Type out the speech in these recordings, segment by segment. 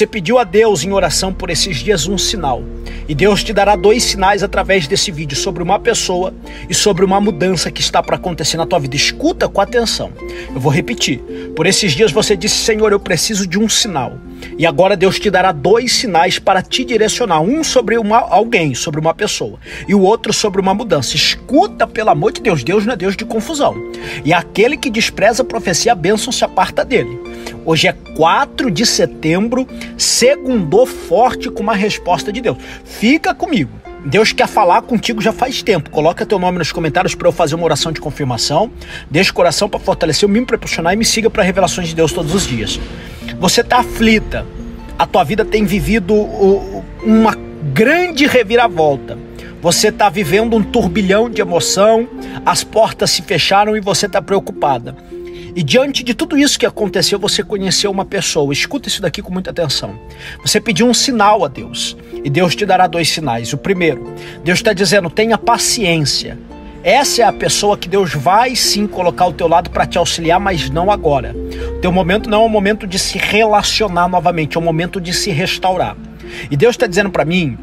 Você pediu a Deus em oração por esses dias um sinal. E Deus te dará dois sinais através desse vídeo sobre uma pessoa e sobre uma mudança que está para acontecer na tua vida. Escuta com atenção. Eu vou repetir. Por esses dias você disse: Senhor, eu preciso de um sinal. E agora Deus te dará dois sinais para te direcionar: um sobre uma, alguém, sobre uma pessoa, e o outro sobre uma mudança. Escuta, pelo amor de Deus, Deus não é Deus de confusão. E aquele que despreza a profecia, a bênção se aparta dele. Hoje é 4 de setembro, segundou forte com uma resposta de Deus. Fica comigo. Deus quer falar contigo já faz tempo. Coloca teu nome nos comentários para eu fazer uma oração de confirmação. Deixa o coração para fortalecer, me proporcionar e me siga para revelações de Deus todos os dias. Você está aflita. A tua vida tem vivido uma grande reviravolta. Você está vivendo um turbilhão de emoção, as portas se fecharam e você está preocupada. E diante de tudo isso que aconteceu, você conheceu uma pessoa. Escuta isso daqui com muita atenção. Você pediu um sinal a Deus. E Deus te dará dois sinais. O primeiro, Deus está dizendo: tenha paciência. Essa é a pessoa que Deus vai sim colocar ao teu lado para te auxiliar, mas não agora. O teu momento não é um momento de se relacionar novamente, é um momento de se restaurar. E Deus está dizendo para mim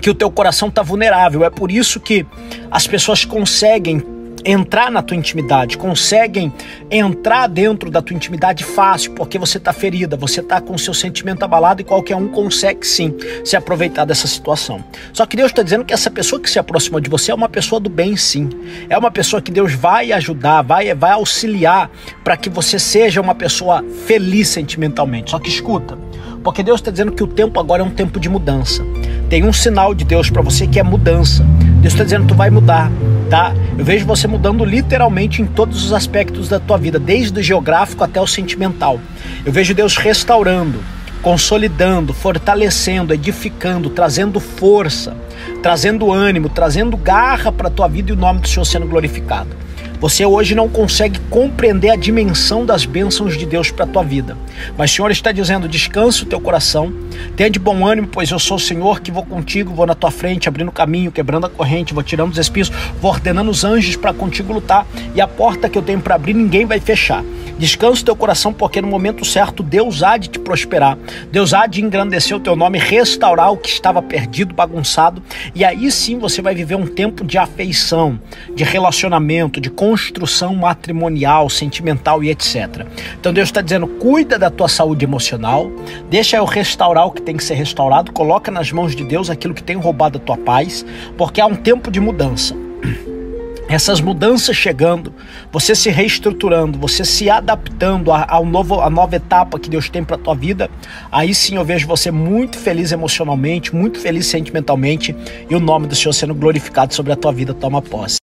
que o teu coração está vulnerável. É por isso que as pessoas conseguem entrar na tua intimidade, conseguem entrar dentro da tua intimidade fácil, porque você está ferida, você está com seu sentimento abalado e qualquer um consegue sim se aproveitar dessa situação. Só que Deus está dizendo que essa pessoa que se aproximou de você é uma pessoa do bem, sim. É uma pessoa que Deus vai ajudar, vai, vai auxiliar para que você seja uma pessoa feliz sentimentalmente. Só que escuta, porque Deus está dizendo que o tempo agora é um tempo de mudança. Tem um sinal de Deus para você que é mudança. Deus está dizendo tu vai mudar tá? Eu vejo você mudando literalmente em todos os aspectos da tua vida, desde o geográfico até o sentimental. Eu vejo Deus restaurando, consolidando, fortalecendo, edificando, trazendo força, trazendo ânimo, trazendo garra para a tua vida e o nome do Senhor sendo glorificado. Você hoje não consegue compreender a dimensão das bênçãos de Deus para a tua vida. Mas o Senhor está dizendo: descansa o teu coração, tenha de bom ânimo, pois eu sou o Senhor que vou contigo, vou na tua frente, abrindo caminho, quebrando a corrente, vou tirando os espinhos, vou ordenando os anjos para contigo lutar, e a porta que eu tenho para abrir ninguém vai fechar. Descansa o teu coração, porque no momento certo Deus há de te prosperar, Deus há de engrandecer o teu nome, restaurar o que estava perdido, bagunçado, e aí sim você vai viver um tempo de afeição, de relacionamento, de construção matrimonial, sentimental e etc. Então Deus está dizendo: cuida da tua saúde emocional, deixa eu restaurar o que tem que ser restaurado, coloca nas mãos de Deus aquilo que tem roubado a tua paz, porque há um tempo de mudança essas mudanças chegando, você se reestruturando, você se adaptando ao novo, à nova etapa que Deus tem para tua vida, aí sim eu vejo você muito feliz emocionalmente, muito feliz sentimentalmente e o nome do Senhor sendo glorificado sobre a tua vida toma posse.